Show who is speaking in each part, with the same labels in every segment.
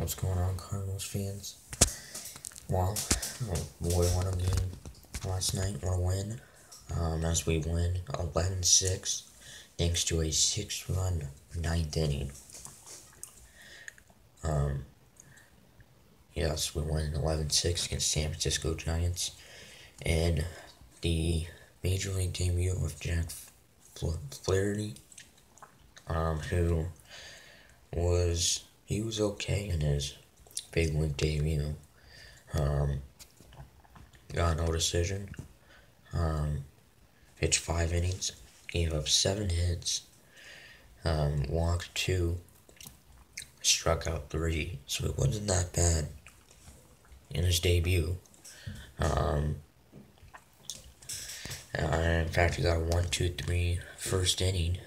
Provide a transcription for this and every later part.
Speaker 1: What's going on, Cardinals fans? Well, boy won a game last night, or win, um, as we win 11-6, thanks to a six-run ninth inning. Um, yes, we won 11-6 against San Francisco Giants, and the Major League debut of Jack Flaherty, um, who was he was okay in his big league debut. Um, got no decision. Um, pitched five innings, gave up seven hits, um, walked two, struck out three, so it wasn't that bad in his debut. Um, uh, in fact, he got a one, two, three first inning,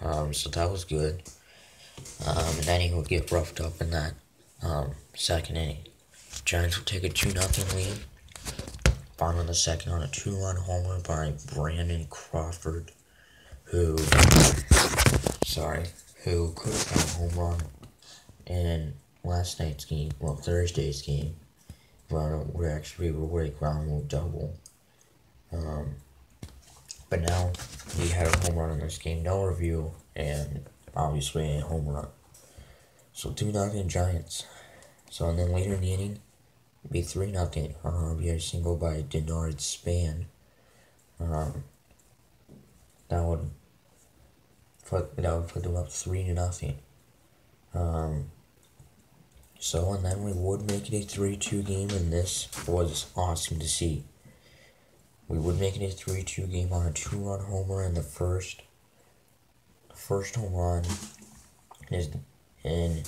Speaker 1: um, so that was good. Um, and then he would get roughed up in that um, second inning. Giants would take a 2 0 lead. Bottom of the second on a two run homer by Brandon Crawford, who, sorry, who could have got a home run in last night's game, well, Thursday's game. Well, we actually were a ground rule double. Um, but now we had a home run in this game, no review, and obviously a home run. So 2 nothing Giants. So and then later in the inning, be 3 nothing on an RBI single by Denard Span. Um, that would put that would put them up three to nothing. Um, so and then we would make it a three two game and this was awesome to see. We would make it a 3 2 game on a two run homer in the first. First home run is in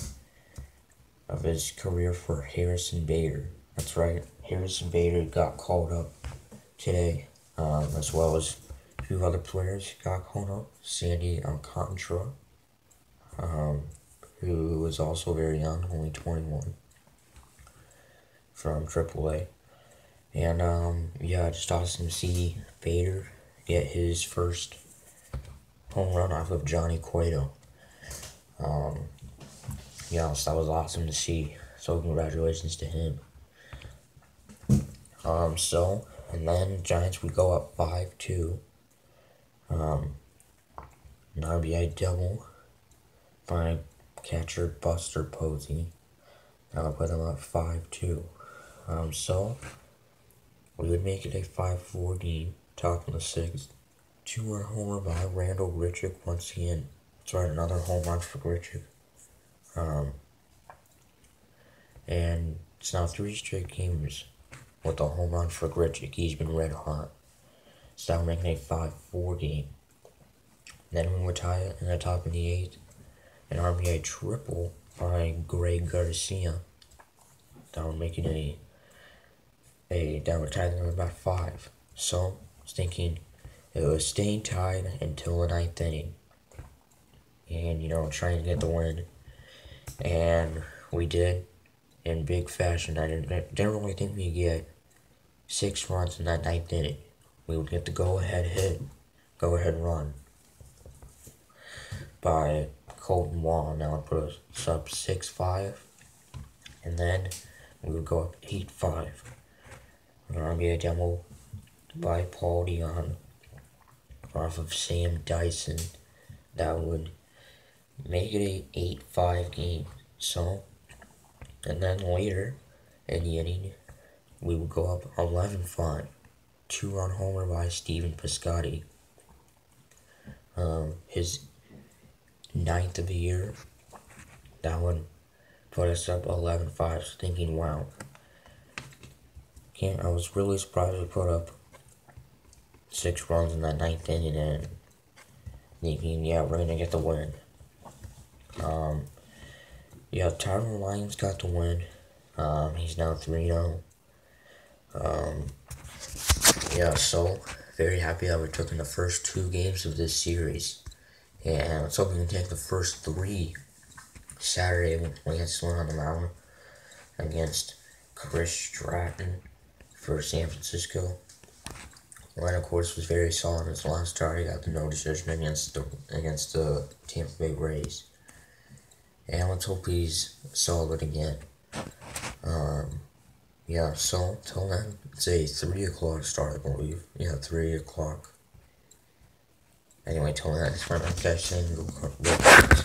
Speaker 1: of his career for Harrison Bader. That's right, Harrison Bader got called up today, um, as well as a few other players got called up. Sandy Alcantara, um, who was also very young, only 21, from AAA. And um, yeah, just awesome to see Bader get his first home run off of Johnny Cueto. Um, yeah, so that was awesome to see. So congratulations to him. Um, so and then Giants would go up five two. Um, an RBI double by catcher Buster Posey. That'll put them up five two. Um, so we would make it a 5-4 game, top of the sixth. Two-run homer by Randall Grichuk once again. Right, another home run for Grichuk. Um, and it's now three straight games with a home run for Grichuk. He's been red hot. So that would make it a 5-4 game. Then we would tie it in the top of the eighth. An RBI triple by Greg Garcia. Would make it a a downward tide of about five. So I thinking it was staying tied until the ninth inning. And, you know, trying to get the win. And we did in big fashion. I didn't, didn't really think we'd get six runs in that ninth inning. We would get the go ahead hit, go ahead run by Kolten Wong. Now it put us up 6 5. And then we would go up 8 5 an RBI demo by Paul DeJong off of Sam Dyson that would make it a 8-5 game. So, and then later in the inning, we would go up 11-5. Two-run homer by Stephen Piscotty. Um, his ninth of the year. That would put us up 11-5. Thinking, wow, can't, I was really surprised we put up six runs in that ninth inning and thinking, yeah, we're gonna get the win. Um, yeah, Tyler Lyons got the win. Um, he's now 3 0. Um, yeah, so very happy that we took in the first two games of this series. And hope we can take the first three Saturday when Lance Lynn on the mound against Chris Stratton for San Francisco. Of course, was very solid. His last start, he got the no decision against the against the Tampa Bay Rays. And let's hope he's solid again. Um, yeah, so till then, it's a 3 o'clock start, I believe. Yeah, 3 o'clock. Anyway, till then, it's my go.